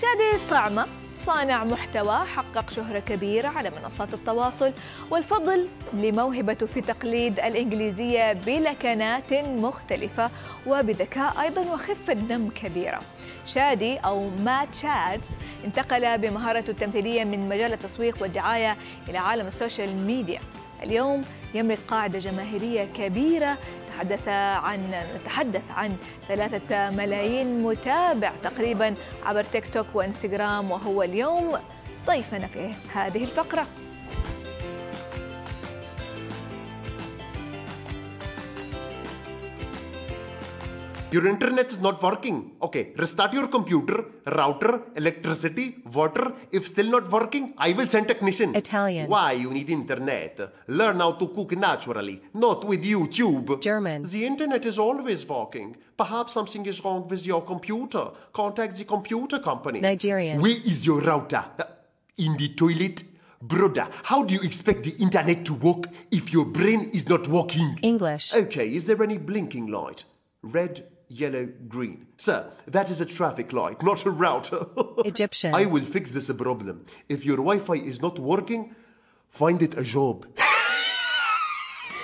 شادي طعمة صانع محتوى حقق شهرة كبيرة على منصات التواصل والفضل لموهبته في تقليد الإنجليزية بلكنات مختلفة وبذكاء أيضا وخفة دم كبيرة. شادي أو مات شادز انتقل بمهارته التمثيلية من مجال التسويق والدعاية إلى عالم السوشيال ميديا. اليوم يملك قاعدة جماهيرية كبيرة تحدث عن نتحدث عن ثلاثة ملايين متابع تقريبا عبر تيك توك وإنستغرام وهو اليوم ضيفنا في هذه الفقرة. Your internet is not working. Okay, restart your computer, router, electricity, water. If still not working, I will send technician. Italian. Why you need internet? Learn how to cook naturally, not with YouTube. German. The internet is always working. Perhaps something is wrong with your computer. Contact the computer company. Nigerian. Where is your router? Uh, In the toilet? Brother, how do you expect the internet to work if your brain is not working? English. Okay, is there any blinking light? Red, yellow, green. Sir, that is a traffic light, not a router. Egyptian. I will fix this problem. If your Wi Fi is not working, find it a job.